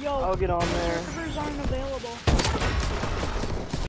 Yo, I'll get on there.